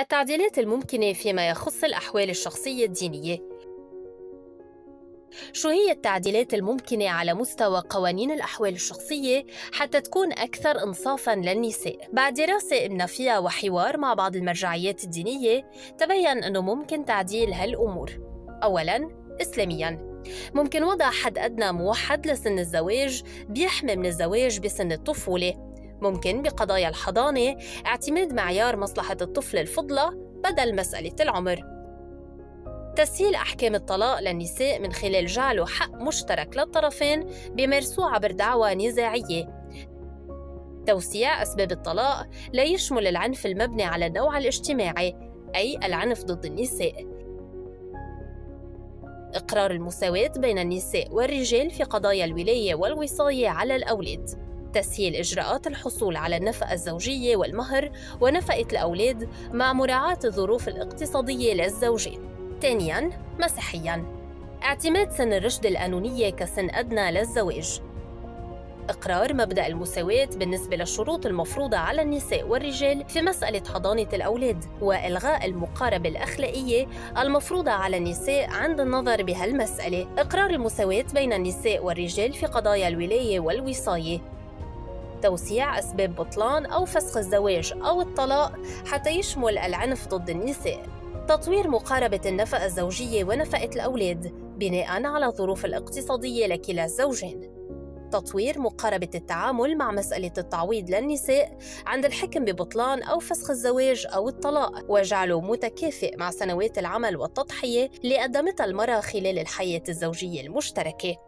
التعديلات الممكنة فيما يخص الأحوال الشخصية الدينية. شو هي التعديلات الممكنة على مستوى قوانين الأحوال الشخصية حتى تكون أكثر إنصافاً للنساء؟ بعد دراسة قمنا فيها وحوار مع بعض المرجعيات الدينية تبين أنه ممكن تعديل هالأمور. أولاً إسلامياً. ممكن وضع حد أدنى موحد لسن الزواج بيحمي من الزواج بسن الطفولة. ممكن بقضايا الحضانة اعتماد معيار مصلحة الطفل الفضلى بدل مسألة العمر. تسهيل أحكام الطلاق للنساء من خلال جعله حق مشترك للطرفين بيمارسوه عبر دعوى نزاعية. توسيع أسباب الطلاق لا يشمل العنف المبني على النوع الاجتماعي أي العنف ضد النساء. إقرار المساواة بين النساء والرجال في قضايا الولاية والوصاية على الأولاد. تسهيل إجراءات الحصول على النفقة الزوجية والمهر ونفقة الأولاد مع مراعاة الظروف الاقتصادية للزوجين. ثانياً مسيحياً. اعتماد سن الرشد القانونية كسن أدنى للزواج. إقرار مبدأ المساواة بالنسبة للشروط المفروضة على النساء والرجال في مسألة حضانة الأولاد وإلغاء المقاربة الأخلاقية المفروضة على النساء عند النظر بهالمسألة. إقرار المساواة بين النساء والرجال في قضايا الولاية والوصاية. توسيع أسباب بطلان أو فسخ الزواج أو الطلاق حتى يشمل العنف ضد النساء. تطوير مقاربة النفقة الزوجية ونفقة الأولاد بناء على الظروف الاقتصادية لكلا الزوجين تطوير مقاربة التعامل مع مسألة التعويض للنساء عند الحكم ببطلان أو فسخ الزواج أو الطلاق وجعله متكافئ مع سنوات العمل والتضحية اللي قدمتها المرأة خلال الحياة الزوجية المشتركة.